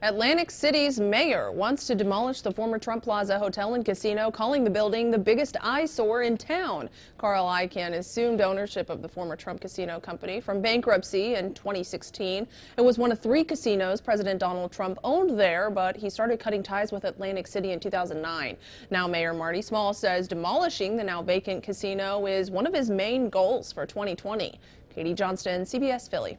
Atlantic City's mayor wants to demolish the former Trump Plaza Hotel and Casino, calling the building the biggest eyesore in town. Carl Icahn assumed ownership of the former Trump Casino Company from bankruptcy in 2016. It was one of three casinos President Donald Trump owned there, but he started cutting ties with Atlantic City in 2009. Now Mayor Marty Small says demolishing the now vacant casino is one of his main goals for 2020. Katie Johnston, CBS Philly.